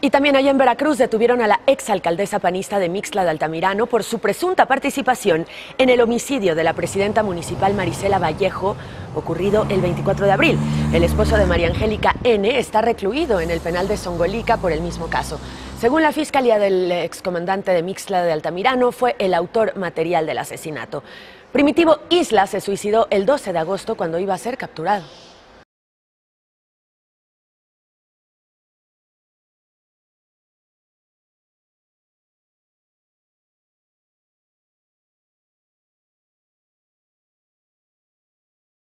Y también allá en Veracruz detuvieron a la exalcaldesa panista de Mixla de Altamirano por su presunta participación en el homicidio de la presidenta municipal Marisela Vallejo, ocurrido el 24 de abril. El esposo de María Angélica N. está recluido en el penal de Songolica por el mismo caso. Según la fiscalía del excomandante de Mixla de Altamirano, fue el autor material del asesinato. Primitivo Isla se suicidó el 12 de agosto cuando iba a ser capturado.